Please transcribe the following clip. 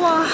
哇